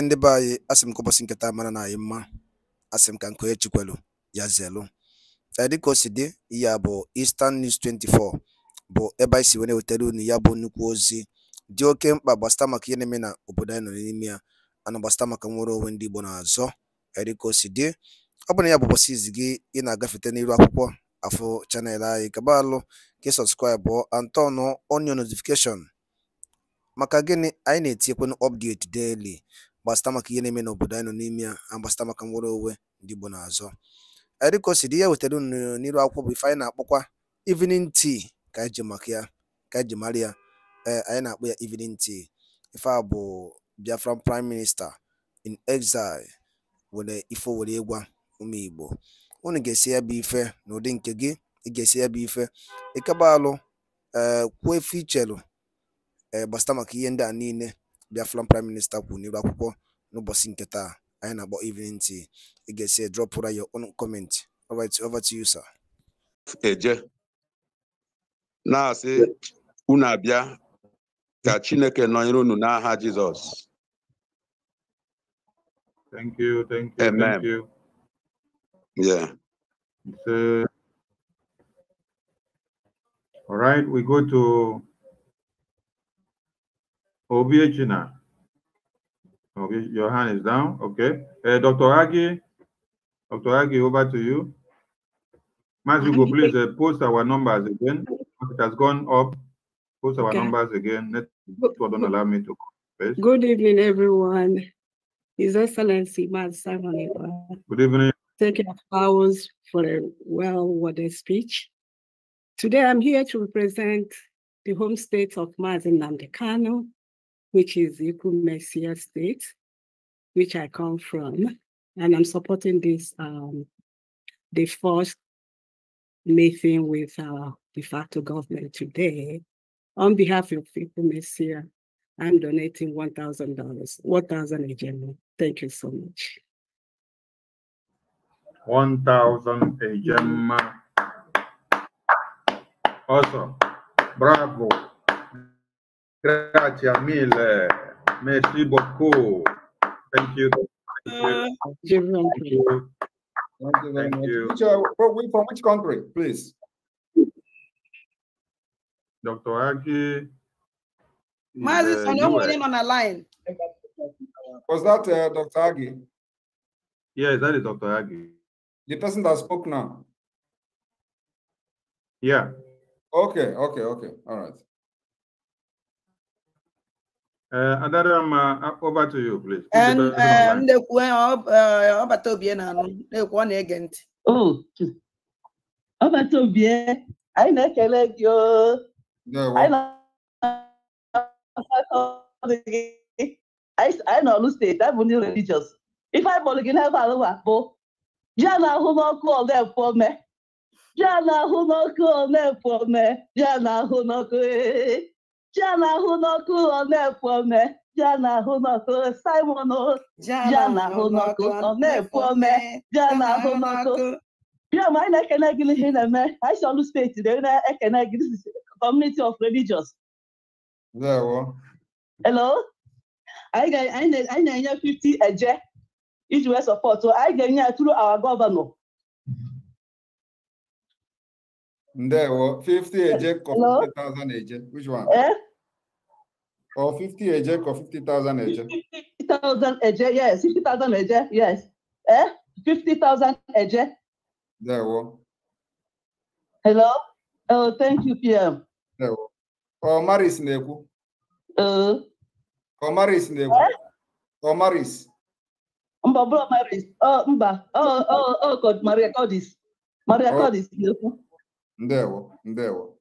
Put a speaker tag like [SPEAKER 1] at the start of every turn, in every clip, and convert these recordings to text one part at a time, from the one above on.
[SPEAKER 1] Ndị be anyị asị m ka ụbọchị nke taa mara na anyị mma asị m ka nke onye chikwelu ya zelu dịka o si dị ihe a bụ Eastern News 24 bụ ebe anyị si wee na-ewetara unu ya bụ nnukwu ozi. Dị oke mkpa gbasịta maka ihe na-eme na obodo anyị nọ n'ime ya ana gbasịta maka nwere onwe ndị Igbo na-azọ dịka o si dị ọ bụ na ya bụ ụbọchị izi gị ị na-agafete n'iru akwụkwọ afọ chanel anyị gaba alụ ka sọbskraibụ antọnụ onyo notifikeshọn maka gịnị anyị na-etinyekwanụ update daily. Gbasịta maka ihe na-eme n'obodo anyị nọ n'ime ya na gbasịta maka nwere onwe ndị Igbo na-azọ. Dịka o si dị ya wetara unu n'iru akwụkwọ bụ ife anyị na-akpọkwa evening tea ka anyị ji maka ya ka anyị ji mara ya. Ee anyị na-akpọ ya evening tea. Ife a bụ Biafran prime minister in exile were ife were ịgwa ụmụ Igbo. Unu ga-esi ya bụ ife n'ụdị nke gị ị ga-esi ya bụ ife. Ịkaba alụ ee kwuo ife ichelu ee maka ihe ndị a niile. Biafran prime minister kwuru n'iru akwụkwọ n'ụbọchị nke taa anyị na-akpọ evening tea ị ga-esi drọpụra your own comment over to, over to you sir.
[SPEAKER 2] eje na-asị unu abịa ka Chineke nọnyere unu n'aha Jizọs
[SPEAKER 3] Thank you, thank you,
[SPEAKER 2] Amen.
[SPEAKER 3] thank you.
[SPEAKER 2] yeah.
[SPEAKER 3] So, uh, all right, we go to Obiechina. Okay, your hand is down. Okay. Uh, Dr. Agi, Dr. Agi, over to you. Mazugo, please uh, post our numbers again. It has gone up. Post our
[SPEAKER 4] Okay.
[SPEAKER 3] numbers again. Net-
[SPEAKER 4] Good,
[SPEAKER 3] don't allow me to
[SPEAKER 4] good evening, everyone. His Excellency Mad Simon
[SPEAKER 3] Good evening.
[SPEAKER 4] Thank you, Powers, for a well-worded speech. Today, I'm here to represent the home state of Mazin Nnamdi Kanu, which is Ikumesia State, which I come from, and I'm supporting this um, the first meeting with uh, de facto government today. On behalf of Ikumesia, I'm donating $1,000, 1,000 Ejema. Thank you so much.
[SPEAKER 3] 1,000 a gem. Awesome. Bravo. Grazie a mille. Merci beaucoup. Thank you. Thank you. Thank you.
[SPEAKER 5] Thank you very
[SPEAKER 3] Thank
[SPEAKER 5] much.
[SPEAKER 3] you.
[SPEAKER 5] Which, uh, from which- country, please?
[SPEAKER 3] Dr. Aki. is,
[SPEAKER 6] Maazị Sani, o nwere
[SPEAKER 3] US.
[SPEAKER 6] onye nọ na line.
[SPEAKER 5] Was that uh, Dr. Agi,
[SPEAKER 3] Yes, that is Dr. Agi.
[SPEAKER 5] the person that spoke now?
[SPEAKER 3] Yeah.
[SPEAKER 5] Okay, okay, okay. All right.
[SPEAKER 3] Uh, Adaram, uh, over to you, please. The
[SPEAKER 6] And
[SPEAKER 3] person on line.
[SPEAKER 6] ndekwu ọbata obie na-anụ na-ekwu ọ na-ege ntị.
[SPEAKER 7] Oh, ọbata obie anyị na-ekele gị o
[SPEAKER 5] There
[SPEAKER 7] anyị nọ ọlụ steeti ndị religious ife anyị kpọrọ gị n'ebe alụwa bụ ji a na-ahụ n'ọkụ ole-efu ome ji a na-ahụ n'ọkụ ole-efu ome ji a na-ahụ n'ọkụ ee. Ji a na-ahụ n'ọkụ ole-efu ome. Ji a na-ahụ n'ọkụ Simon
[SPEAKER 6] Ji
[SPEAKER 7] Ji a na-ahụ n'ọkụ, ọ na-ekwu ome. ji a na-ahụ n'ọkụ. Yeah, ma anyị na-ekene gị n'ihe ị na-eme. Anyị si ọlụ steeti na na-ekene gị. This is community of religious. Hello? Anyị na-enye 50 eje iji wee sọpọtụ anyị ga-enye ya tụrụ our gọvanọ
[SPEAKER 5] Ndewo. 50 a check or
[SPEAKER 7] Hello?
[SPEAKER 5] 50,000 a check. Which one?
[SPEAKER 7] eh
[SPEAKER 5] Or 50 a check or 50,000 a check?
[SPEAKER 7] 50,000 eje yes 50,000 eje yes eh 50,000 eje
[SPEAKER 5] There we-
[SPEAKER 7] hello oh thank you pm
[SPEAKER 5] we- Or Maris Neku.
[SPEAKER 7] uh,
[SPEAKER 5] Or Maris Neku. Or Maris.
[SPEAKER 7] mba bro maris oh mba oh oh oh god maria codis maria
[SPEAKER 5] Oh.
[SPEAKER 7] codis na-ekwu
[SPEAKER 5] Ndewo. Ndewo.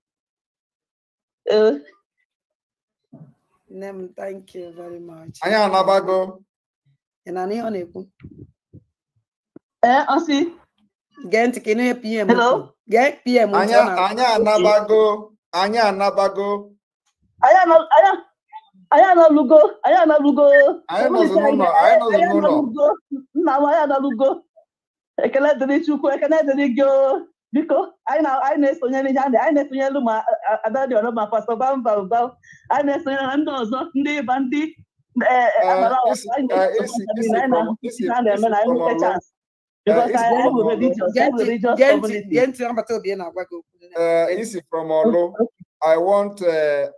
[SPEAKER 6] Nne m, thank you very much.
[SPEAKER 5] Anyị anabago.
[SPEAKER 6] Ị na-anụ ihe ọ na-ekwu?
[SPEAKER 7] eh ọ sị
[SPEAKER 6] Gee ntị ka ị
[SPEAKER 7] Hello?
[SPEAKER 6] kwuru. Gee PM ntị
[SPEAKER 5] Anyị
[SPEAKER 6] ọ na-akwu.
[SPEAKER 5] anyị anabago. Anyị anabago.
[SPEAKER 7] anyị anọ- anyị- anyị analụgo anyị
[SPEAKER 5] nọzụ n'ụlọ. Anyị nọzụ
[SPEAKER 7] anyị
[SPEAKER 5] n'ụlọ.
[SPEAKER 7] nna m anyị analụgo ekele dịrị chukwu ekele dịrị gị o. biko anyị na- anyị na-esonyere ihe a na- anyị na-esonyelu ma adadịọrọ ma pastọ bamba ụba anyị na-esonyere na ndị ọzọ ndị ịba ndị Eh, eh, Amara, na-eso
[SPEAKER 5] isi-
[SPEAKER 7] nwanne
[SPEAKER 5] isi
[SPEAKER 7] anyị na-
[SPEAKER 5] from-
[SPEAKER 7] isi
[SPEAKER 5] isi-
[SPEAKER 7] ha na-eme
[SPEAKER 5] isi
[SPEAKER 7] na anyị
[SPEAKER 5] from
[SPEAKER 7] nweta
[SPEAKER 5] Olo.
[SPEAKER 7] chance. Because
[SPEAKER 5] isi
[SPEAKER 7] anyị anyị
[SPEAKER 5] from
[SPEAKER 7] bụ
[SPEAKER 5] Olo.
[SPEAKER 7] religious,
[SPEAKER 4] Gee
[SPEAKER 7] anyị bụ
[SPEAKER 4] ntị
[SPEAKER 7] religious
[SPEAKER 4] gee ntị
[SPEAKER 7] community.
[SPEAKER 4] gee ntị agbata obi na-agwa gị okwu.
[SPEAKER 5] Isi from Olo. I want. Uh,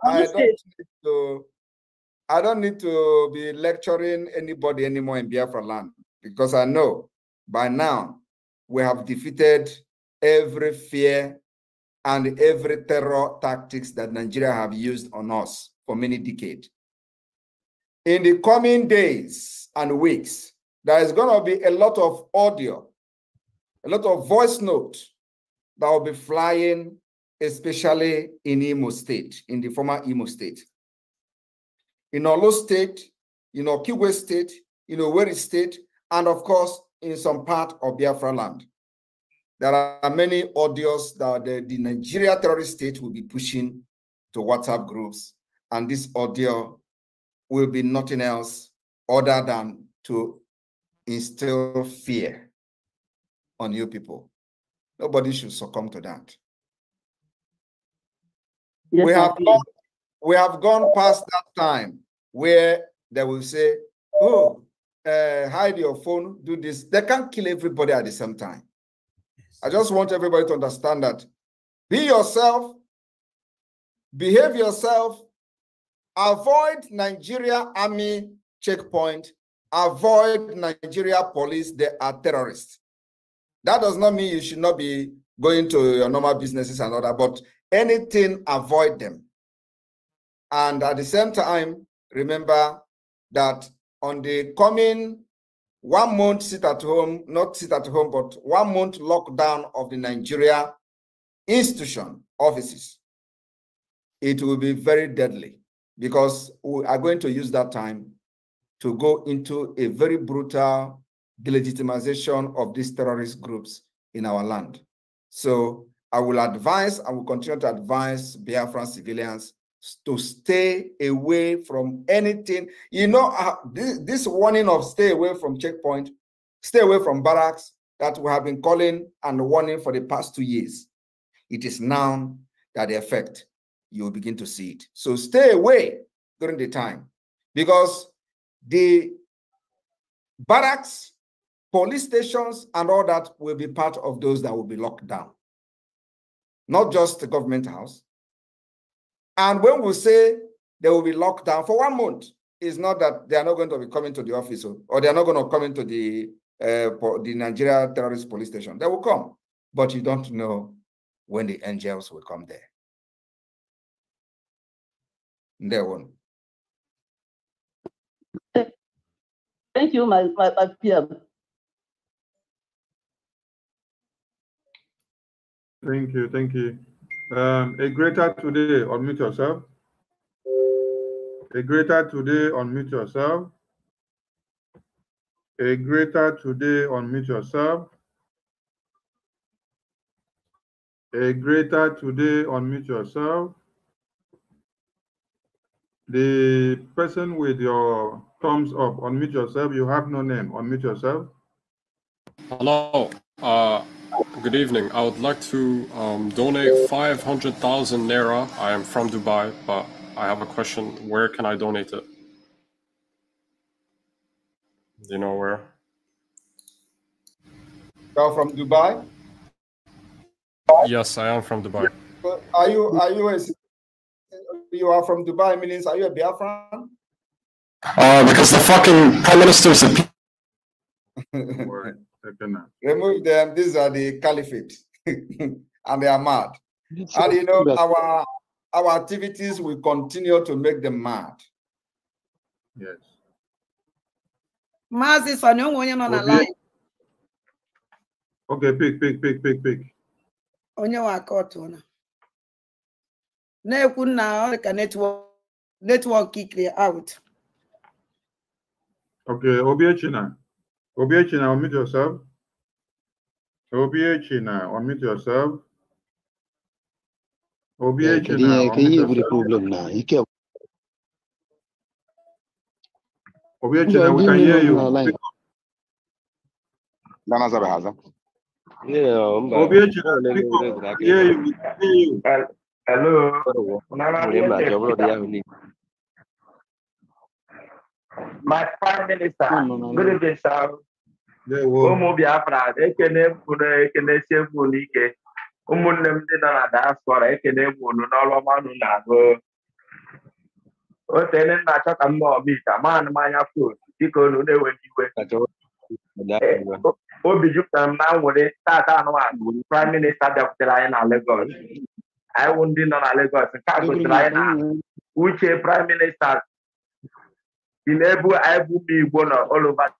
[SPEAKER 5] I don't need to. I don't need to be lecturing anybody anymore in Biafra land because I know by now we have defeated every fear and every terror tactics that Nigeria have used on us for many decades. In the coming days and weeks, there is going to be a lot of audio, a lot of voice note that will be flying, especially in Imo State, in the former Imo State. In Olo State, in Okigwe State, in Owerri State, and of course, in some part of Biafra land. There are many audios that the, the Nigeria terrorist state will be pushing to WhatsApp groups, and this audio will be nothing else other than to instill fear on you people. Nobody should succumb to that.
[SPEAKER 7] Yes,
[SPEAKER 5] we have gone, we have gone past that time where they will say, "Oh, uh, hide your phone, do this." They can't kill everybody at the same time. I just want everybody to understand that. Be yourself, behave yourself, avoid Nigeria army checkpoint, avoid Nigeria police. They are terrorists. That does not mean you should not be going to your normal businesses and that, but anything, avoid them. And at the same time, remember that on the coming one month sit at home, not sit at home, but one month lockdown of the Nigeria institution offices, it will be very deadly because we are going to use that time to go into a very brutal delegitimization of these terrorist groups in our land. So I will advise, I will continue to advise Biafran civilians to stay away from anything. You know, uh, this, this warning of stay away from checkpoint, stay away from barracks that we have been calling and warning for the past two years. It is now that the effect, you will begin to see it. So stay away during the time because the barracks, police stations, and all that will be part of those that will be locked down. Not just the government house. And when we say they will be locked down for one month, it's not that they are not going to be coming to the office or, or they are not going to come into the uh, the Nigeria terrorist police station. They will come, but you don't know when the angels will come there. They won't.
[SPEAKER 7] Thank you, my, my, my peer.
[SPEAKER 3] Thank you, thank you. Um, a greater today, unmute yourself. A greater today, unmute yourself. A greater today, unmute yourself. A greater today, unmute yourself. The person with your thumbs up, unmute yourself. You have no name, unmute yourself.
[SPEAKER 8] Hello. Uh, good evening. I would like to um, donate 500,000 naira. I am from Dubai, but I have a question. Where can I donate it? Do you know where?
[SPEAKER 5] You're from Dubai.
[SPEAKER 8] Yes, I am from Dubai.
[SPEAKER 5] Are you are you a, you are from Dubai? Means are you a Biafran?
[SPEAKER 8] Uh, because the fucking prime minister is a
[SPEAKER 3] Don't worry, second now.
[SPEAKER 5] Remove them. These are the caliphate, and they are mad. And you know our our activities will continue to make them mad.
[SPEAKER 3] Yes.
[SPEAKER 4] Maazị Sani, onwe onye nọ na
[SPEAKER 3] Obi.
[SPEAKER 4] line.
[SPEAKER 3] Okay, pick, pick, pick, pick, pick.
[SPEAKER 4] Onye nwe aka ọtụ na. Na-ekwu na ọ dị ka netwọk netwọk ikiri out.
[SPEAKER 3] Okay, Obiechina. Obiechina, unmute yourself. Obiechina, unmute yourself. Obiechina,
[SPEAKER 9] Kenya
[SPEAKER 3] unmute
[SPEAKER 9] Kenya every
[SPEAKER 3] yourself.
[SPEAKER 9] problem now. Ike
[SPEAKER 3] Obiechina, we can hear you.
[SPEAKER 9] line.
[SPEAKER 3] Speak
[SPEAKER 10] Ghana Zabe Haza.
[SPEAKER 9] Yeah, mba.
[SPEAKER 3] Obiechina,
[SPEAKER 9] Ọ
[SPEAKER 3] speak
[SPEAKER 9] na-eme
[SPEAKER 3] up.
[SPEAKER 9] ure aka
[SPEAKER 3] Hear
[SPEAKER 9] ebe.
[SPEAKER 3] you, we can hear you.
[SPEAKER 10] Hello.
[SPEAKER 9] Nwere m na-achọ ọ bụrụ dị ya.
[SPEAKER 10] My Prime Minister, good evening, sir. Ụmụ Biafra, ekene mụnụ ekenesie mụnụ ike. Ụmụnne m ndị nọ na diaspora, ekene mụnụ n'ọrụ ọma na-agụ. Otene m na-achọ ka m nọọ mit, amaghị m anya foonu, dịka unu na-ewe iwe. Obi jupụtara m na nwere tata anụmanụ Prime Minister bịakwutere anyị na Lagos. Anyị wụ ndị nọ na Lagos, nke a gosiri anyị na uche Prime Minister si n'ebu anyị bụ Igbo nọ over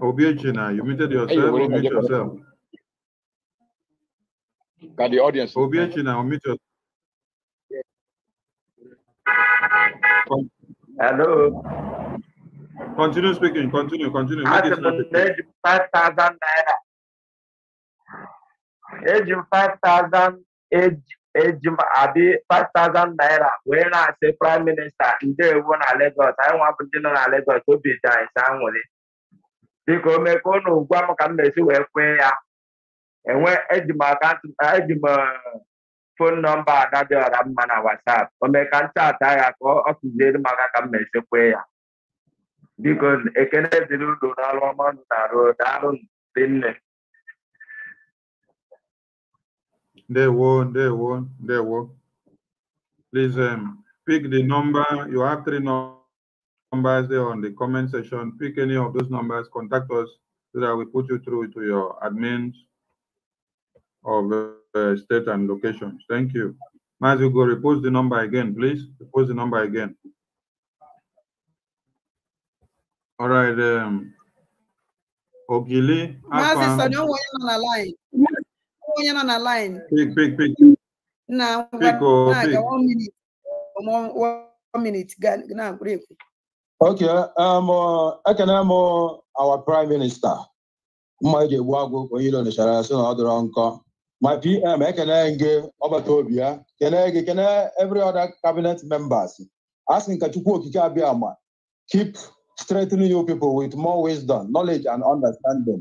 [SPEAKER 3] Obiechina, you muted yourself.
[SPEAKER 11] we're in a
[SPEAKER 3] yourself.
[SPEAKER 11] Got the audience.
[SPEAKER 3] Obiechina, unmute yourself.
[SPEAKER 10] Hello.
[SPEAKER 3] Continue speaking. Continue. Continue. Make
[SPEAKER 10] Asị
[SPEAKER 3] it
[SPEAKER 10] m eji m 5,000 naira. Eji m 5,000 eji eji m adị 5,000 naira wee na-asị Prime Minister ndeewo na Lagos. Anyị nwa bụ ndị nọ na Lagos obi dị anyị saa nwere. Biko mee ka unu gwa m ka m na-esi wee kwee ya. Enwe eji m akantị eji m fon nọmba Ada dị ọra mma na WhatsApp. O mee ka m chaata ya ka ọ kụziere m aka ka m na-esi kwee ya. biko ekene dịrị unu n'ọrụ ọma unu na-arụ daalụ nne
[SPEAKER 3] Ndewo, Ndewo, Ndewo. Please um, pick the number. You have three num- numbers there on the comment section. Pick any of those numbers, contact us so that we put you through to your admins of uh, state and locations. Thank you. You go, repost the number again, please. Repost the number again. All right. Um, Ogili,
[SPEAKER 6] Maazị
[SPEAKER 3] Afam,
[SPEAKER 6] Sani, onwe onye nọ na line. Onwe onye nọ na line.
[SPEAKER 3] pick, pick, pick.
[SPEAKER 6] Na
[SPEAKER 3] Pick, oh,
[SPEAKER 6] na-aga one minute. One one minute na break.
[SPEAKER 12] Okay, um, uh, ekene m our prime minister mma eji egbu agwụ onye ilo nechara ya sị na ọ dịrọ nkọ my pm ekene gị ọbata obi ya kene gị kene every other cabinet members a sị nka chukwu okike abịa ma keep strengthening you people with more wisdom knowledge and understanding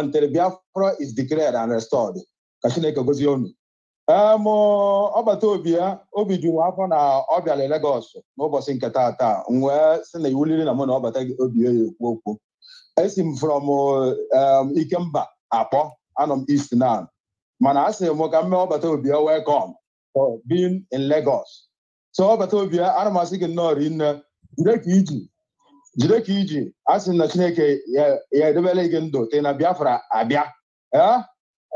[SPEAKER 12] until biafra is declared and restored ka chineke gozie unu ọbata obi ya obi m afọ na ọ bịara Lagos n'ụbọchị nke taata. Wee sị na iwu niile na mụ na ọbata obi ya ekwu okwu. Esi m from um, Ikemba akpọ anọ m East now mana a sị m ka m mee ọbata obi ya welcome for being in Lagos. So ọbata obi ya ana m asị gị nnọọ rinne jide ka iji jide ka iji. A sị na Chineke ya edebere gị ndụ te na Biafra abịa. Eh?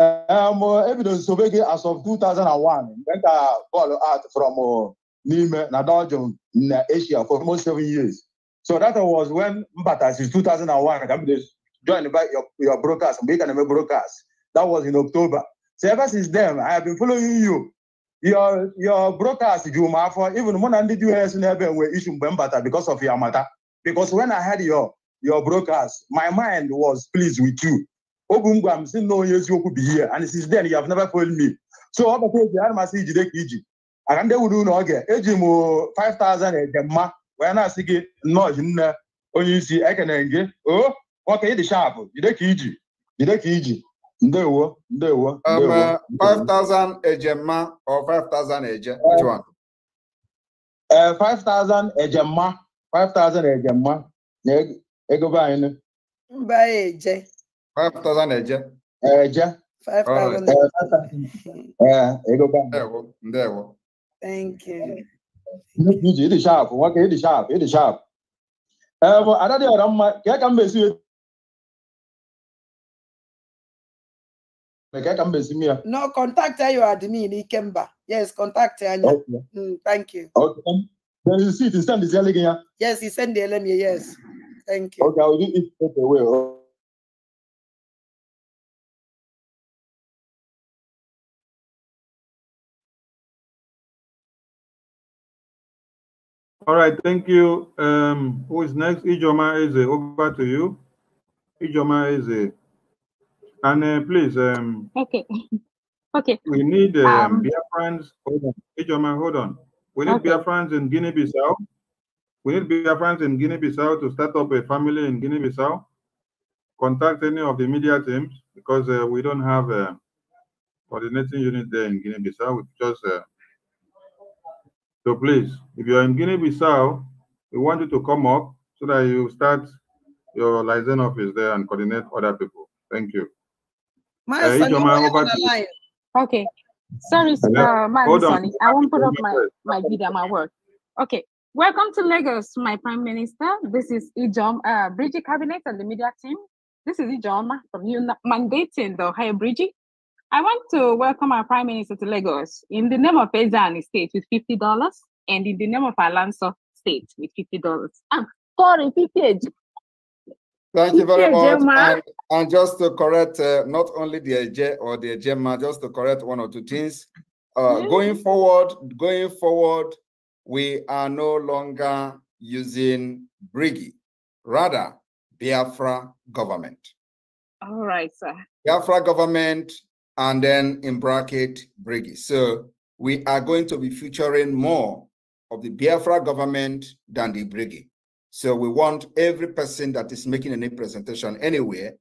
[SPEAKER 12] Um, ebido nsobe gị as of 2001 mgbe ka bọọlụ art from uh, n'ime na Belgium na Asia for almost seven years. So that was when mbata since 2001 ka m bido join by your, your broadcast na-eme broadcast. That was in October. So ever since then I have been following you. Your your broadcast juru m afọ even mụ na the US n'ebe nwe issue mgbe m bata because of your matter. because when I had your your broadcast my mind was pleased with you obu m gwara m sị na onye eziokwu bụ ihe and since then you have never failed me. So ọ bata obi ana m asị ijide ka iji. Aka ndị wuru ụlọ oge eji m 5000 eje mma wee na-asị gị nnọọ ji nne onye isi ekene gị. O nwoke ịdị sharp. Jide ka iji. Jide ka iji. Ndewo ndewo
[SPEAKER 5] Um,
[SPEAKER 12] ndewo.
[SPEAKER 5] uh, 5,000 ejema or 5,000 eje. Which one?
[SPEAKER 12] ee 5000 eje mma. 5000 eje mma. Na eg- ego be anyị.
[SPEAKER 6] Mba eje.
[SPEAKER 5] 5,000 eje.
[SPEAKER 12] eje
[SPEAKER 6] Five
[SPEAKER 5] All
[SPEAKER 6] thousand.
[SPEAKER 12] ee ego be anyị
[SPEAKER 5] Ndewo, ndewo.
[SPEAKER 6] Thank you.
[SPEAKER 12] jide ka iji ịdị sharp nwoke ịdị sharp ịdị sharp ee bụ ada dị ọra mma ka ka m esi ka ka m esi m ya
[SPEAKER 6] No, contact your admin Ikemba. Yes, contact Anya.
[SPEAKER 12] Okay.
[SPEAKER 6] Mm, thank you.
[SPEAKER 12] Okay. There is a seat. Stand is yelling here.
[SPEAKER 6] Yes, he sent the LMA. Yes. Thank you.
[SPEAKER 12] Okay, I'll do it straight away.
[SPEAKER 3] All right, thank you. Um, who is next? Ijoma Eze, over to you. Ijoma Eze. And uh, please, um,
[SPEAKER 13] Okay. Okay.
[SPEAKER 3] we need um,
[SPEAKER 13] Um,
[SPEAKER 3] Biafrans. Hold on. Ijoma, hold on. We need
[SPEAKER 13] Okay.
[SPEAKER 3] Biafrans in Guinea-Bissau. We need Biafrans in Guinea-Bissau to start up a family in Guinea-Bissau. contact any of the media teams because uh, we don't have a coordinating unit there in Guinea-Bissau. We just uh, so please, if you are in Guinea-Bissau, we want you to come up so that you start your liaison office there and coordinate other people. Thank you.
[SPEAKER 6] My
[SPEAKER 3] Uh,
[SPEAKER 6] son, you
[SPEAKER 3] Ijoma, over to
[SPEAKER 6] the
[SPEAKER 3] you.
[SPEAKER 6] line.
[SPEAKER 13] Okay. Sorry, uh, Madam
[SPEAKER 3] Hold on.
[SPEAKER 13] Sonny. I won't put up my, my video, my work. Okay. Welcome to Lagos, my Prime Minister. This is Ijom, uh, Bridget Cabinet and the media team. This is Ijoma from you mandating the Ohio Bridget. I want to welcome our Prime Minister to Lagos in the name of Ezani State with $50 and in the name of Alanso State with $50. Ah, sorry, 50
[SPEAKER 5] Thank you very much. And, and just to correct uh, not only the Eje or the Gemma, just to correct one or two things. Uh,
[SPEAKER 13] Yeah.
[SPEAKER 5] Going forward, going forward, we are no longer using Brigi, rather Biafra government.
[SPEAKER 13] All right, sir.
[SPEAKER 5] Biafra government, and then in bracket Brigi. So we are going to be featuring more of the Biafra government than the Brigi. So we want every person that is making any presentation anywhere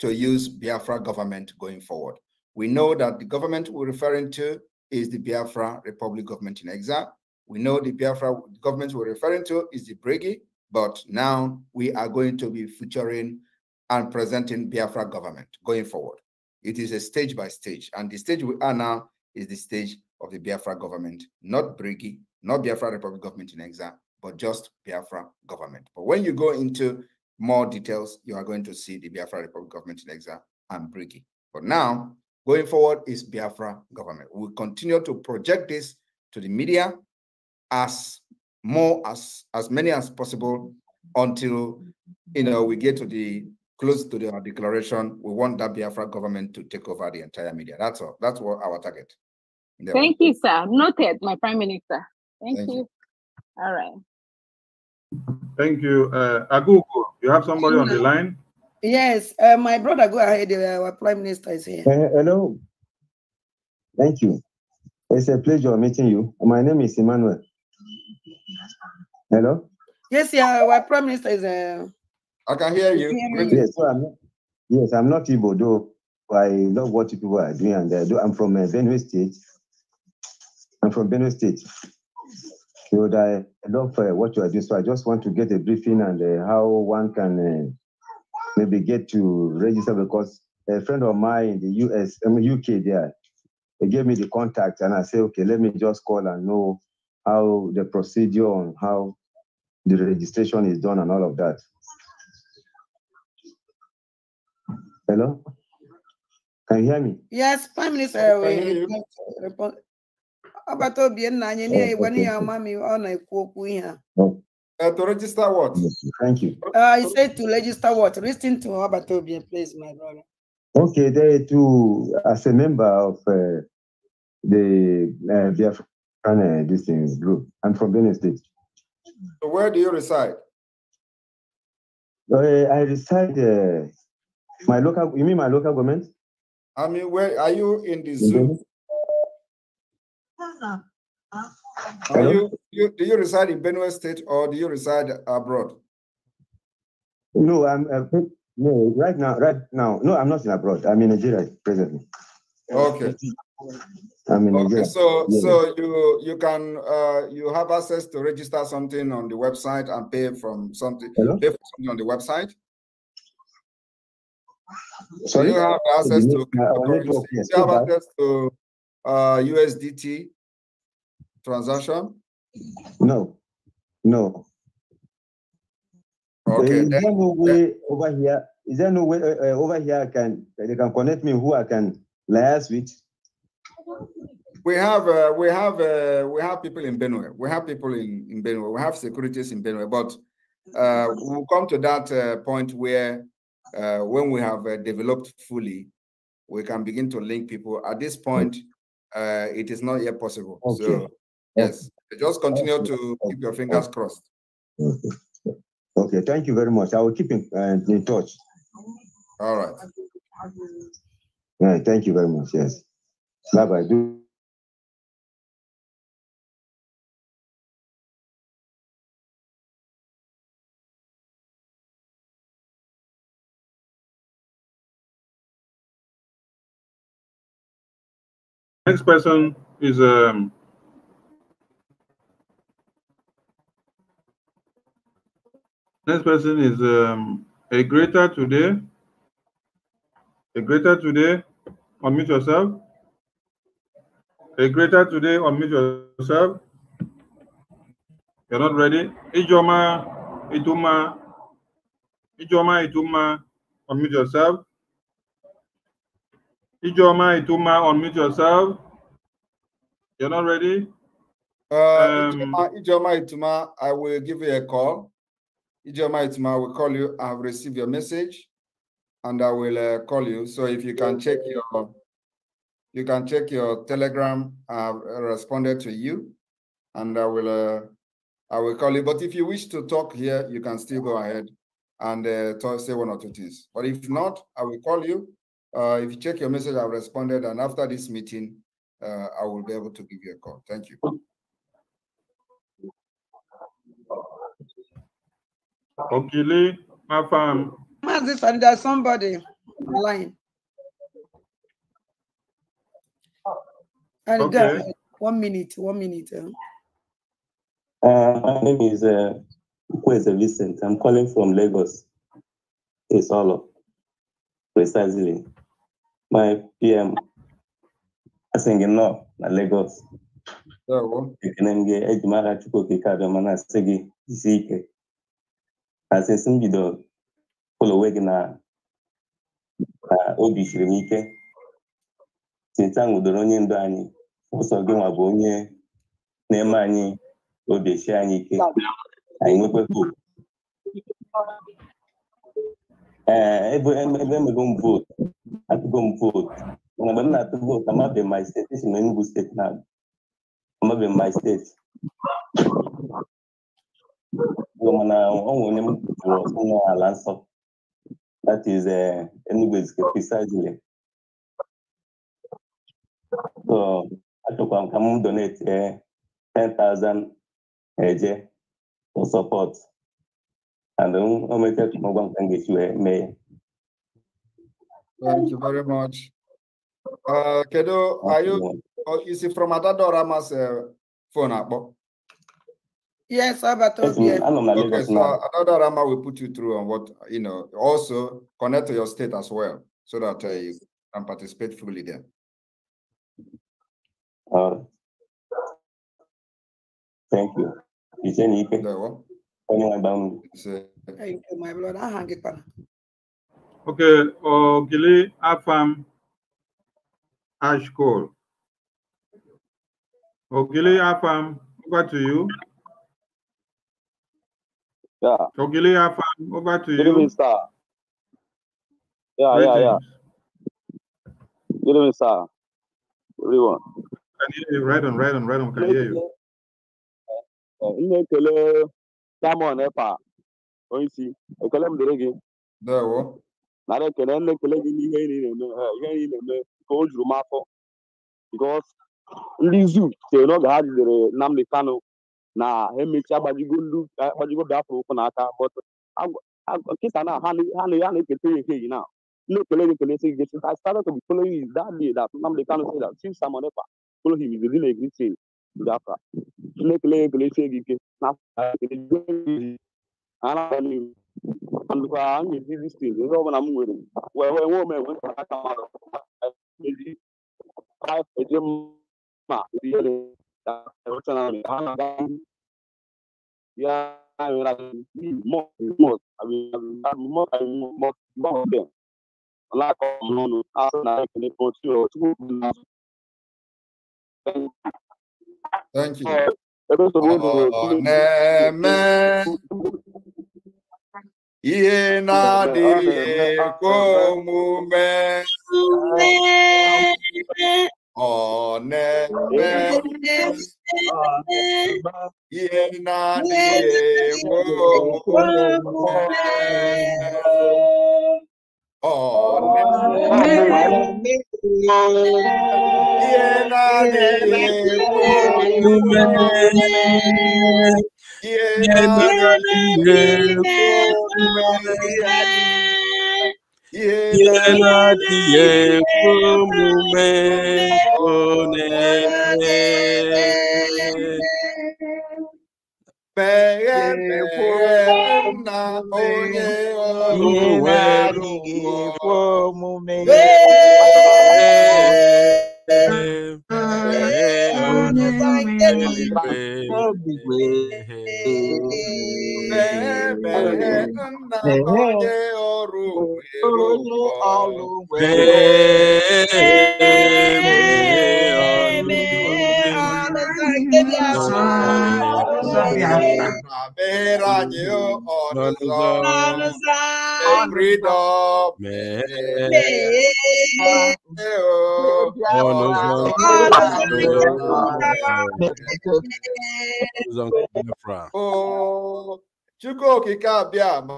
[SPEAKER 5] to use Biafra government going forward. We know that the government we're referring to is the Biafra Republic government in exile. We know the Biafra government we're referring to is the Brigi, but now we are going to be featuring and presenting Biafra government going forward. It is a stage by stage, and the stage we are now is the stage of the Biafra government, not Brigi, not Biafra Republic government in exile, but just Biafra government. But when you go into more details, you are going to see the Biafra Republic government in exile and Brigi. But now, going forward is Biafra government. We'll continue to project this to the media as more as as many as possible until you know we get to the close to the our declaration. We want that Biafra government to take over the entire media. That's all. That's what our target. There.
[SPEAKER 13] Thank you, sir. Noted, my Prime Minister. Thank,
[SPEAKER 5] Thank
[SPEAKER 13] you.
[SPEAKER 5] you.
[SPEAKER 13] All right.
[SPEAKER 3] Thank you. Uh, Agugo, you have somebody on the line?
[SPEAKER 6] Yes, uh, my brother, go ahead. uh, Our prime minister is here.
[SPEAKER 11] Uh, hello. Thank you. It's a pleasure meeting you. My name is Emmanuel. Hello.
[SPEAKER 6] Yes, yeah, our prime minister is. Uh,
[SPEAKER 5] I can hear you.
[SPEAKER 6] Hearing you.
[SPEAKER 11] Yes, so I'm not, yes, I'm not Igbo though. I love what you people are doing, and uh, though I'm from uh, Benue State. I'm from Benue State. So I love uh, what you are doing. So I just want to get a briefing and uh, how one can uh, maybe get to register because a friend of mine in the US, I mean UK, there, they gave me the contact, and I said, okay, let me just call and know how the procedure on how the registration is done and all of that. Hello? Can you hear me?
[SPEAKER 6] yes, prime minister.
[SPEAKER 5] I can hear
[SPEAKER 6] We,
[SPEAKER 5] you.
[SPEAKER 6] respond. Agbata obi nna anyị niile gwa n'ihe ama m ọ na-ekwu okwu ihe a.
[SPEAKER 11] Oh,
[SPEAKER 5] Uh, to register what?
[SPEAKER 11] thank you.
[SPEAKER 6] Uh, he said to register what? Listen to Agbata obi, please, my brother.
[SPEAKER 11] Okay, there too, as a member of uh, the uh, Biafran uh, this thing group, I'm from Benue State.
[SPEAKER 5] So where do you reside?
[SPEAKER 11] Uh, I reside, uh, my local, you mean my local government?
[SPEAKER 5] I mean, where are you in the zoo? Are you, you do you reside in Benue State or do you reside abroad?
[SPEAKER 11] No, I'm, uh, no, right now, right now, no, I'm not in abroad. I'm in Nigeria presently.
[SPEAKER 5] Okay.
[SPEAKER 11] I'm in
[SPEAKER 5] Okay,
[SPEAKER 11] Nigeria.
[SPEAKER 5] so
[SPEAKER 11] Yeah.
[SPEAKER 5] so you you can uh you have access to register something on the website and pay from something
[SPEAKER 11] Hello?
[SPEAKER 5] pay for something on the website.
[SPEAKER 11] Sorry?
[SPEAKER 5] you have access to cryptocurrency?
[SPEAKER 11] network, yes.
[SPEAKER 5] Do you have access to uh USDT transaction?
[SPEAKER 11] No, no.
[SPEAKER 5] Okay,
[SPEAKER 11] is there no way over here? Is there no way uh, uh, over here I can they can connect me who I can liaise with?
[SPEAKER 5] we have uh, we have uh, we have people in Benue. We have people in, in Benue. We have securities in Benue, but uh, we'll come to that uh, point where uh, when we have uh, developed fully, we can begin to link people. At this point, uh, it is not yet possible.
[SPEAKER 11] Okay.
[SPEAKER 5] So yes, just continue to keep your fingers crossed.
[SPEAKER 11] Okay. Okay, thank you very much. I will keep in, uh, in touch.
[SPEAKER 5] All right.
[SPEAKER 11] Yeah, thank you very much. Yes. Bye bye. Do
[SPEAKER 3] Next person is um, next person is um, a greater today. A greater today. Unmute yourself. A greater today. Unmute yourself. You're not ready. Ijoma, Ituma, Ijoma, Ituma. Unmute yourself. Ijoma, Ituma. Unmute yourself. You're not ready.
[SPEAKER 5] Uh,
[SPEAKER 3] Um,
[SPEAKER 5] Ijoma, Ijoma Ituma, I will give you a call. Ijoma Ituma, I will call you. I have received your message, and I will uh, call you. So if you can check your, you can check your Telegram. I've responded to you, and I will, uh, I will call you. But if you wish to talk here, you can still go ahead and uh, talk, say one or two things. But if not, I will call you. Uh, if you check your message, I've responded, and after this meeting, uh, I will be able to give you a call. Thank you.
[SPEAKER 3] Okili, Mafam.
[SPEAKER 6] Mazi Sani, there's somebody online. And go
[SPEAKER 3] Okay.
[SPEAKER 6] ahead. One minute, one minute. uh.
[SPEAKER 14] Uh, my name is uh, Kweze Vincent. I'm calling from Lagos. It's all up. Precisely. My PM, asịghị nnọọ na Lagos. Ekene m gị, eji m aha Chukwu okike abịa ma na-asị gị isi ike. Na since m bidoro folowe gị na obi siri m ike. Since a nwudoro onye ndu anyị, ụsọ gị nwa bụ onye na-eme anyị obi esi anyị ike anyị nwekwa hope ee ebe ebe emego m vootu atụgo m vootu mana mgbe m na-atụ vootu amabeghị my steeti esi m Enugu steeti na amabeghị my steeti mana ọ nwere onye m jụrụ ọsọ nọ ala nsọ that is uh, Enugu Ezike precisely. So achọkwara m ka m donate eh, 10,000 eje for support. And o mechaa ka m gwa m ka m ga-esi wee mee ya
[SPEAKER 5] Thank you very much. Uh, Kedo, are you, oh, is it from Adadoramas uh, phone akpo?
[SPEAKER 6] Yes, Abato.
[SPEAKER 14] Yes,
[SPEAKER 6] Yes.
[SPEAKER 14] anọ
[SPEAKER 5] Okay, so
[SPEAKER 14] now.
[SPEAKER 5] Adadorama will put you through on what, you know, also connect to your state as well, so that uh, you can participate fully there.
[SPEAKER 14] Uh, thank you. Iche na ike. Onye nwe gba unu.
[SPEAKER 6] Thank you, my brother. Aha gị kwana.
[SPEAKER 3] Okay, Okili, Afam, Ashkol. Okili, Afam, over to you.
[SPEAKER 9] Yeah.
[SPEAKER 3] Okili, Afam, over to
[SPEAKER 9] Good evening,
[SPEAKER 3] you.
[SPEAKER 9] sir. Yeah, yeah, yeah. Good evening, sir. Everyone.
[SPEAKER 3] Can hear you. Right on, right on, right on. Can hear you.
[SPEAKER 9] Eh, m na-ekele Simon Epa, onye isi. Ekele m dịrị gị.
[SPEAKER 5] Ndewo.
[SPEAKER 9] nara ekele na ekele gị n'ihe nri ihe nri na-eme nke o juru m afọ gos ndị zuu chere n'oge ha jidere Nnamdi kano na ha emechi agbajigo Biafra ụkwụ n'aka nkịta na ha na-eketa ya ekeghị na no Pelé Pelé says this. I started to be following his that day that some they can say that since Simon Epa follow him is within a great thing to the Afra. No Pelé Pelé says again. Now, and listin ihe ọbụla m nwere wee wee nwee omenwe aka mmadụ ezi eje ma ihe dị ha na-aga ya nwere mọ ọlakọ m n'ọnụ asị na ekele ka otu chukwu n'azụ
[SPEAKER 5] Thank you.
[SPEAKER 9] ebe nsogbu dụrụ
[SPEAKER 5] Ọ na-eme ihe na-adịghị ekwe omume. Ọ na-eme ihe na-adịghị ekwe omume. Ọ na-eme ihe na-adịghị ekwe omume. Ihe na-adịghị ekwe omume. ihe
[SPEAKER 15] ihe na-adịghị ekwe omume one
[SPEAKER 5] meghe meghe nna
[SPEAKER 15] ihe
[SPEAKER 5] nwere
[SPEAKER 15] na-adịghị
[SPEAKER 5] ụgwọ
[SPEAKER 15] ekwe omume
[SPEAKER 5] meghe meghe nna onye ọrụ nwere
[SPEAKER 15] onye
[SPEAKER 5] ụgwọ
[SPEAKER 15] ọrụ nwere
[SPEAKER 5] meghere anyị ọnụ ụzọ freedom o chukwu okike abịa ma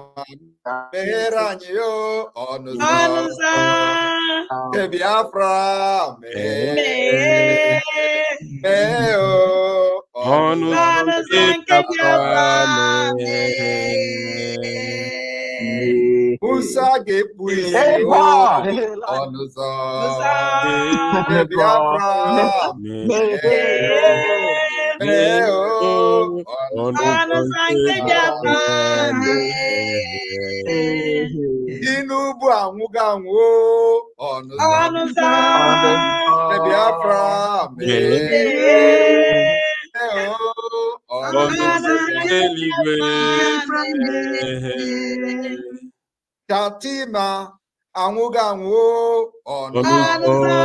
[SPEAKER 5] meghere anyị ọnụ ụzọ nke biafra meghee mee o
[SPEAKER 15] ọnụ ụzọ nke Biafra
[SPEAKER 5] Musa Usage pui. Eba! Onusa. Nusa. Neo. Onusa integiapa. Tinubu anwụga anwụ. Onusa. Biafra. Neo. Onusa
[SPEAKER 15] eluigwe.
[SPEAKER 5] Katima anwụgo anwụ o ọnụ
[SPEAKER 15] ọnụ ụzọ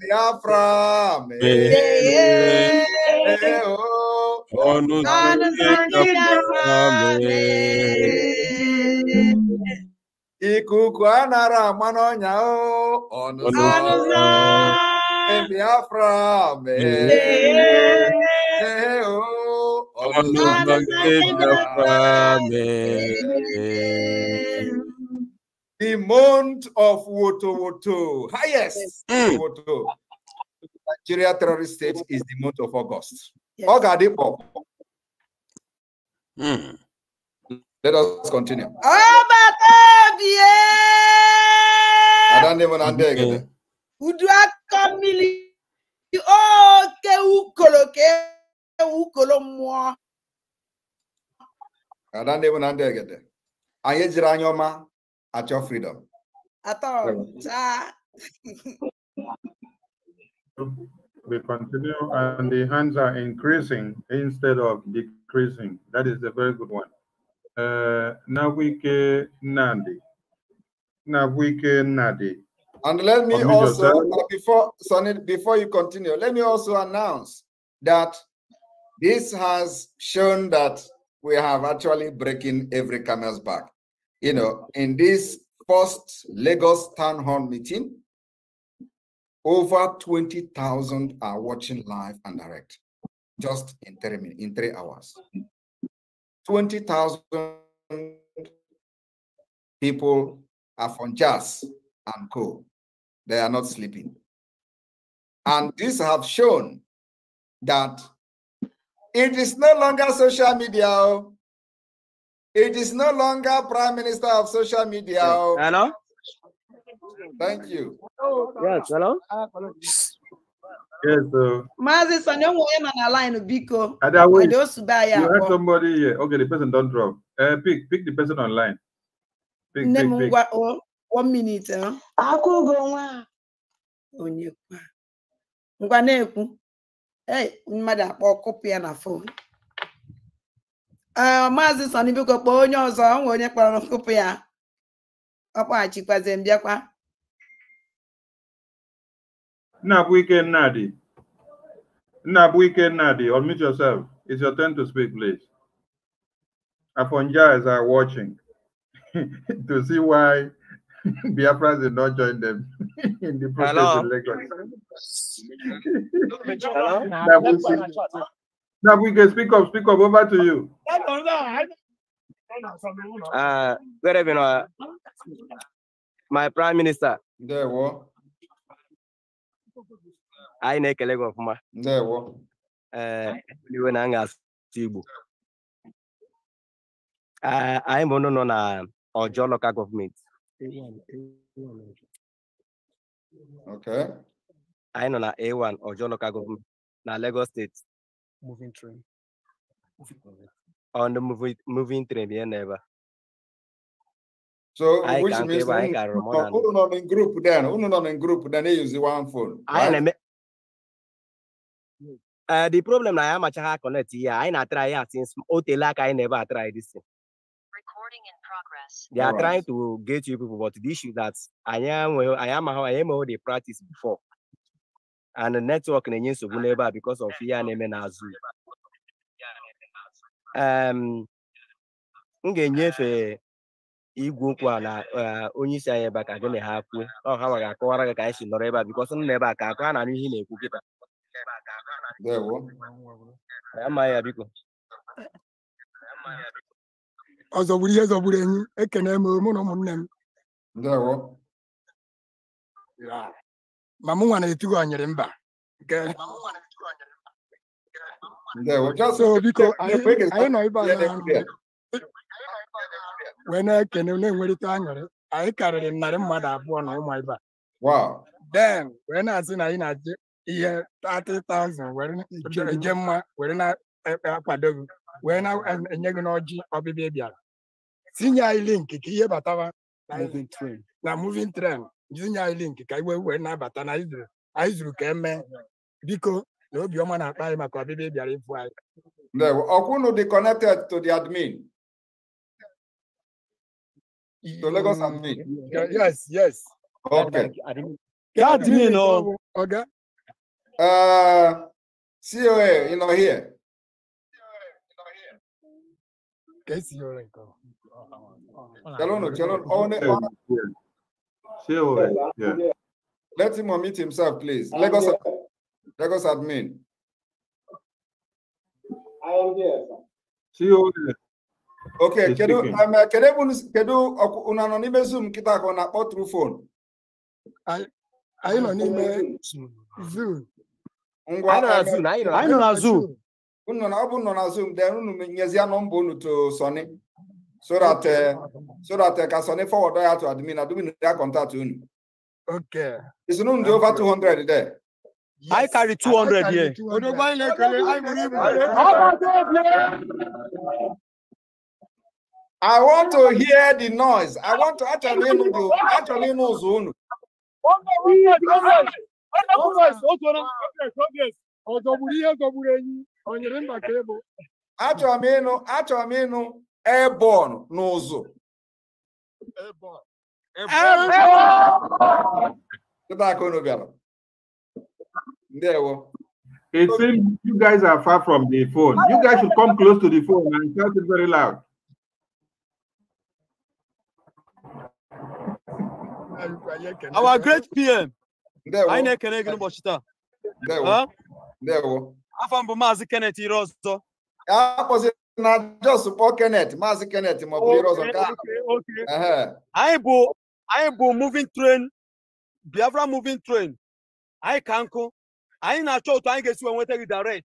[SPEAKER 5] biafra mee o
[SPEAKER 15] ọnụ ụzọ Biafra
[SPEAKER 5] ikuku anara ama n'ọnya ọnụ oh.
[SPEAKER 15] ọnụ
[SPEAKER 5] ụzọ
[SPEAKER 15] ụzọ
[SPEAKER 5] nke biafra mee
[SPEAKER 15] oh.
[SPEAKER 5] The month of Woto Woto, highest mm. Woto. Nigeria terrorist state is the month of August. Ogadipo. Mm. Let us continue. I don't even understand.
[SPEAKER 6] udu aka mmiri oke ukolo ka ewu ukolo mmụọ
[SPEAKER 5] I don't even understand. Anyị jiri anya ọma achọ freedom.
[SPEAKER 6] atọ chaa
[SPEAKER 3] We continue, and the hands are increasing instead of decreasing. That is a very good one. Uh, Nawike Nandi. Nawike Nadi.
[SPEAKER 5] And let me also, before Sonny, before you continue, let me also announce that this has shown that we have actually breaking every camel's back. You know, in this first Lagos town hall meeting, over 20,000 are watching live and direct, just in three minutes, in three hours. 20,000 people are from jazz and co. They are not sleeping. And this have shown that it is no longer social media. oh. It is no longer prime minister of social media. oh.
[SPEAKER 16] Hello?
[SPEAKER 5] Thank you.
[SPEAKER 16] Yes, hello?
[SPEAKER 3] Yes, uh,
[SPEAKER 6] maazị sani onwe onye nọ na line biko
[SPEAKER 3] wait.
[SPEAKER 6] kwado osube anyị
[SPEAKER 3] You
[SPEAKER 6] akpọ
[SPEAKER 3] somebody here. Okay, the person don't drop. Uh, pick, pick the person online. Pick, pick, pick.
[SPEAKER 6] one minute eh?
[SPEAKER 7] akwụgo nwa
[SPEAKER 6] onye kwa ngwa na-ekwu mmadụ akpọ kụpụ ya na fon ee maazị sani biko kpọọ onye ọzọ nwe onye kpọrọ kụpụ ya ọ kpọghachikwazie m bịakwa
[SPEAKER 3] Nabuike Nadi. Nabuike Nadi, unmute yourself. It's your turn to speak, please. Afonjas are watching to see why Biafrans did not join them in the protest
[SPEAKER 16] Hello?
[SPEAKER 3] in Lagos.
[SPEAKER 16] Hello?
[SPEAKER 3] Nabuike, Nabuike, speak up, speak up, over to you.
[SPEAKER 16] Uh, good evening, uh, my prime minister.
[SPEAKER 5] Ndewo.
[SPEAKER 16] Anyị na-ekele gị ọfụma.
[SPEAKER 5] Ndewo.
[SPEAKER 16] Ee, iwe na nga asụ Igbo. Ah, Anyị bụ ndị nọ na Ọjọọ local government.
[SPEAKER 5] Okay.
[SPEAKER 16] anyị nọ na A1 Ọjọọ Local Government na Lagos State
[SPEAKER 17] moving train.
[SPEAKER 16] on the moving, moving train ihe na ebe a.
[SPEAKER 5] So
[SPEAKER 16] Anyị
[SPEAKER 5] which means
[SPEAKER 16] ebe anyị
[SPEAKER 5] unu nọ group then, unu nọ in group then they use one phone,
[SPEAKER 16] anyị
[SPEAKER 5] right?
[SPEAKER 16] na-eme Eh, the problem na anyị amachaghị ha connect ihe a, anyị na-atry ya since o tele aka anyị na-ebe atry this thing. They are
[SPEAKER 5] Alright.
[SPEAKER 16] trying to get you people, but the issue that anyị enweghị anyị amaghị anyị emeghị the practice before. And the network na-enye nsogbu n'ebe a because of ihe a na-eme n'azụ. Um, m ga-enyefe igwe okwu a na eh, onye isi anyị ebe ka gị na ha kwuo. ọ ha ma ga-akọwara gị ka anyị si nọrọ ebe a because m nọ ebe a ka akụ a na-anụ ihe na-ekwu kịta amaghị ya biko.
[SPEAKER 17] Ọ zọgburu ihe zọgburu enyi ekene m mụ na ụmụnne m. Ma mụ nwa na-etughị ọnyịrị mba. So biko anyị anyị nọ
[SPEAKER 5] out.
[SPEAKER 17] ebe a
[SPEAKER 5] Yeah,
[SPEAKER 17] na
[SPEAKER 5] yeah.
[SPEAKER 17] wee na-ekene na-enwerịta aṅụrị. Anyị karịrị narị mmadụ abụọ na ụmụ
[SPEAKER 5] Wow.
[SPEAKER 17] then wee na-asị na anyị na-aje ihe 30,000 were eje mma were na-akwado gị. Wee na-enye gị n'ọjị ọbịbịa bịara tinye anyị link ka ihe batawa na
[SPEAKER 18] Moving train.
[SPEAKER 17] na moving train tinye anyị link ka iwe wee na-abata na anyị zuru ka eme biko na obiọma na-akpa anyị maka ọbịbịa bịara ịfụ anyị
[SPEAKER 5] unu dị connected to the admin. To Lagos admin.
[SPEAKER 17] yes yes
[SPEAKER 5] Okay.
[SPEAKER 17] Ka
[SPEAKER 18] admin
[SPEAKER 17] admin
[SPEAKER 18] o.
[SPEAKER 17] ọ bụ ọga
[SPEAKER 5] Uh, COA, you know here.
[SPEAKER 17] Ka esi yọrọ nke ọ.
[SPEAKER 5] Chelonu, Chelonu. Ne- oh,
[SPEAKER 3] COA, yeah.
[SPEAKER 5] Let him unmute himself, please. Lagos, Lagos admin.
[SPEAKER 3] COA.
[SPEAKER 5] Okay,
[SPEAKER 3] He's
[SPEAKER 5] kedu
[SPEAKER 3] speaking.
[SPEAKER 5] um, uh, kedu ebe unu- kedu ọkụ- unu anọ n'ime Zoom kịta ka ọ na-akpọ through phone?
[SPEAKER 17] anyị anyị nọ n'ime zoo
[SPEAKER 5] Ngwa,
[SPEAKER 16] anyị nọ na
[SPEAKER 5] um,
[SPEAKER 16] zoo na anyị nọ
[SPEAKER 18] na zoo.
[SPEAKER 5] Unu na ọ bụ nọ na Zoom, then unu nyezie nọmba unu to Sonny so that uh, so that uh, ka Sonny forward ya to admin, admin ya contact unu.
[SPEAKER 17] okay
[SPEAKER 5] Is unu dị over 200 there?
[SPEAKER 18] I carry 200 here.
[SPEAKER 5] I want to hear the noise. I want to actually know the actually know unu.
[SPEAKER 17] ọ zọgburu ihe zọgburu enyi ọ nyere mba
[SPEAKER 5] Achọrọ m ịnụ achọrọ m ịnụ airborne n'ụzụ. Kịta ka unu bịara. Ndewo.
[SPEAKER 3] It seems you guys are far from the phone. You guys should come close to the phone and shout it very loud.
[SPEAKER 18] Our great PM.
[SPEAKER 5] Ndewo.
[SPEAKER 18] Anyị na-ekele gị n'ụbọchị taa.
[SPEAKER 5] Ndewo. Ndewo.
[SPEAKER 18] Afọ mbụ Maazị Kenneth Ire ọzọ.
[SPEAKER 5] na jos kpọọ Kenneth maazị Kenneth ma ọ bụ ire ọzọ.
[SPEAKER 18] Anyị bụ anyị bụ moving train Biafra moving train. Anyị ka nkụ. Anyị na-achọ otu anyị ga-esi nweta gị direct.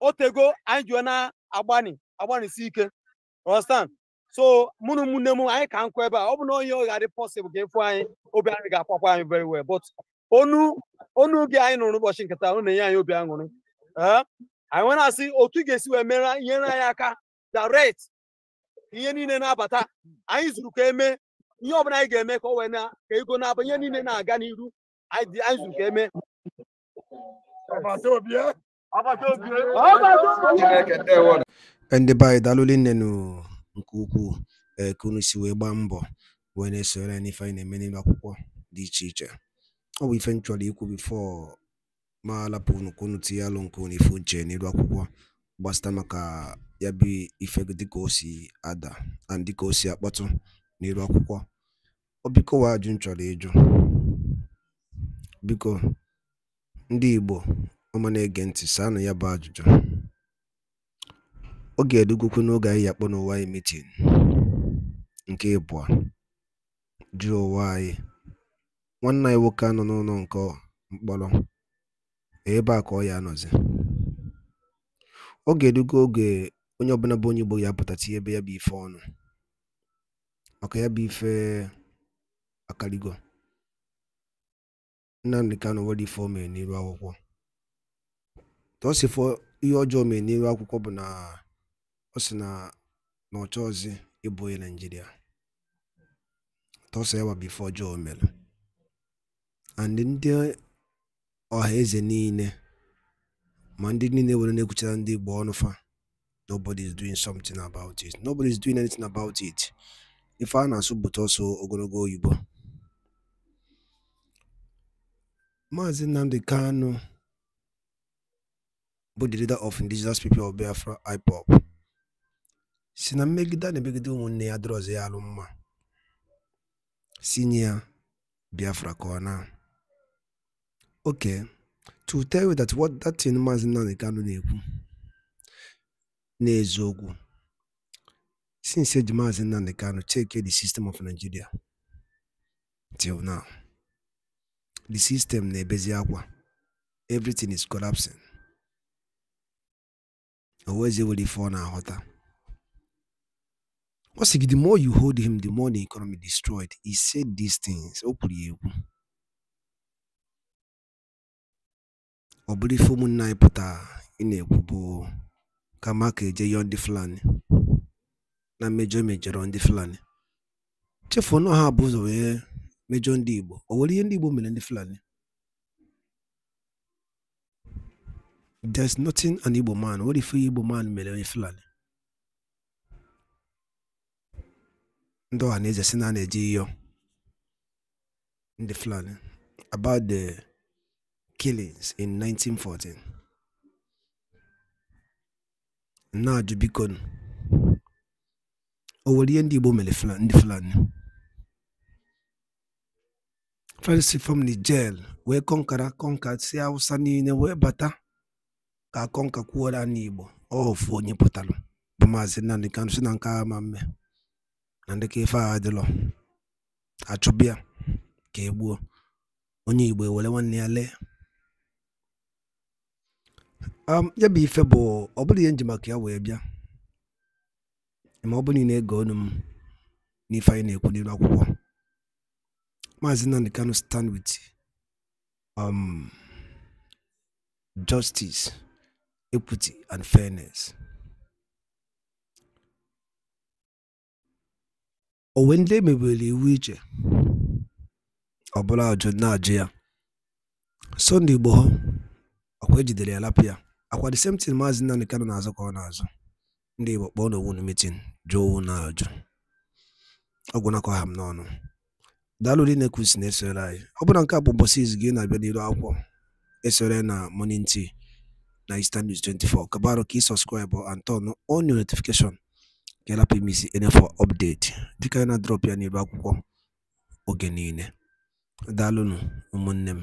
[SPEAKER 18] O tego anyị ji wee na-agbani agbanisi ike. Understand? So mụ na ụmụnne m anyị ka nkụ ebe a ọ bụ na onye ọ ga-adị possible ịfụ anyị obi anyị ga-akwakwa anyị very well but onu onu gị anyị nụrụ n'ụbọchị nke taa unu na-enye anyị obi aṅụrị anyị nwere asị otu ị ga-esi wee mere nyere anyị aka direct ihe niile na-abata anyị zuru ka eme ihe ọbụla anyị ga-eme ka o wee na ka ego na-aba ihe niile na-aga n'iru. Anyị zuru ka eme
[SPEAKER 17] obi
[SPEAKER 1] ndị be anyị daalụ nne nụ nke ukwuu ee ka unu si wee gbaa mbọ wee anyị n'ife anyị na-eme n'ime akwụkwọ dị iche iche ọ bụ ife m chọrọ ikwu bifo ma alapụ unu ka unu tinye alụ nke unu ife uche n'iru akwụkwọ gbasịta maka ya bụ ife dịka o si ada and dịka o si akpọtụ n'iru akwụkwọ. Ọ wa ajụ m chọrọ ịjụ. Biko ndị igbo ọma na-ege ntị saanụ ya bụ ajụjụ. Ọ ga-edugokwu n'oge anyị akpọ n'ụwa anyị mitin nke ịbụọ. Jụọ ụwa anyị. Nwanne anyị nwoke anọ n'ụlọ mkpọrọ ebe a ka ọ ya anọzi ọ ga-edugo oge onye ọbụla bụ onye igbo ya apụta tinye ebe ya bụ ife ọnụ maka ya bụ ife akarigo. Nnamdi Kanu nwere ife o n'iru akwụkwọ. Ka ihe ọjọọ mere n'iru akwụkwọ bụ na ọ sị na na ọ ịbụ onye Naijiria tọsọ ya bụ ife ọjọọ mere. And ndị ọha eze niile ma ndị niile were na-ekwuchara ndị Igbo ọnụ fa nobody is doing something about it. Nobody is doing anything about it. Ife a na-asụ bụta ọsọ ogologo oyibo. Maazị Nnamdi Kanu bụ the leader of indigenous people of Biafra IPOB si na mmegide a na-emegide ụmụnne ya dịrị ọzọ ya alụ mma si nye ya Biafra ka ọ na okay to tell you that what that thing Maazị Nnamdi Kanu na-ekwu n'eziokwu since eji Maazị Nnamdi Kanu check the system of Nigeria till now the system na-ebezi akwa everything is collapsing. Wezi nwere ife ọ na-aghọta ọ sị gị the more you hold him the more the economy destroyed. He said these things. O kwuru ya ekwu. Ọ bụrụ ife ụmụnne anyị pụtara ị na-ekwu bụ kama ka eje yọọ ndị Fulani. Na mmejọ emejọrọ ndị Fulani. Chefuo na ha bụ ụzọ wee mejọ ndị Igbo. O nwere ihe ndị Igbo mere ndị Fulani? There's nothing an Igbo man what if Igbo man mere onye Fulani? Ndị ọha na eze si na a na-eje ịyọ ndị Fulani. About the killings in 1914 na-ajụ biko o nwere ihe ndị Igbo mere Fulani. Fulani from Niger wee kọnkara kọnka si Hausa niile wee bata ka kọnka kwuola anyị Igbo ọ ofu onye pụtara bụ Maazị Nnamdi Kanu si na nke agha ma mme na ndị ka ife agha adịlọ achụbịa ka e gbuo. Onye Igbo ewere nwanne ya lee. Ya bụ ife bụ ọ bụrụ ihe nji maka ya wee bịa ma ọ bụrụ na ị na-ege ọnụ m n'ife anyị na-ekwu n'iru akwụkwọ. Maazị Nnamdi Kanu stand with um, justice equity and fairness. O wee ndị emebere iwu iche ọ bụla ajụ na-ajụ ya. Sunday Igbo ha ọkwa ejidere ya lapụ ya. Akwa the same thing Maazị Nnamdi Kanu na-azụ ka ọ na-azụ. Ndị Igbo kpọọ n'onwe unu meeting jụọ owu na-ajụ ọgwụnakọ ha m n'ọnụ. Daalụ ndị na-ekwusi na-esore anyị. Ọ bụrụ na nke a bụ ụbọchị izu gị na-abịa n'iru akwụkwọ esore na Morning Tea na Eastern News 24 kabarụ ka ị sọskraịbụ and turn on your notification. Ka ịrapụ ime isi any for update. Dịka anyị na-adrọp ya n'iru akwụkwọ oge niile. Daalụnụ ụmụnne m.